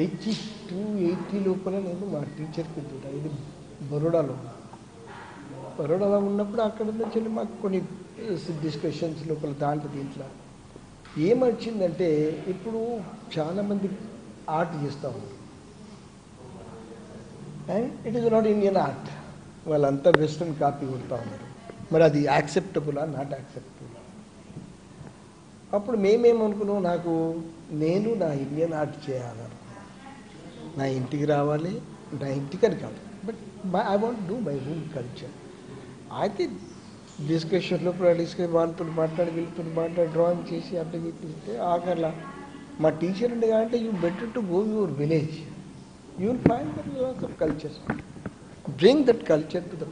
Eighty two eighty లోపల నేను మా టీచర్కి ఉంటుంటా ఇది బరోడాలో. బరోడాలో ఉన్నప్పుడు అక్కడ నుంచి వెళ్ళి మాకు కొన్ని eh, డిస్కషన్స్ లోపల దాంట్లో దీంట్లో. ఏమొచ్చిందంటే ఇప్పుడు చాలామంది ఆర్ట్ చేస్తూ ఉన్నారు. And it is not Indian art వాళ్ళంతా వెస్ట్రన్ కాపీ కొడతా ఉన్నారు. మరి అది యాక్సెప్టబులా నాట్ యాక్సెప్టబుల్ అప్పుడు మేమేమనుకున్నాం నాకు నేను నా ఇండియన్ ఆర్ట్ చేయాలనుకున్నాను నా ఇంటికి రావాలి నా ఇంటికి అని కాదు. But my I want do my home culture అయితే డిస్కషన్లో డిస్కషన్ వాళ్ళతో మాట్లాడి వీళ్ళతో మాట్లాడి డ్రాయింగ్ చేసి అట్లా చేపిస్తే ఆఖర్లా. మా టీచర్ ఉండే అంటే you better to go your village you will find that lots of culture bring that culture to the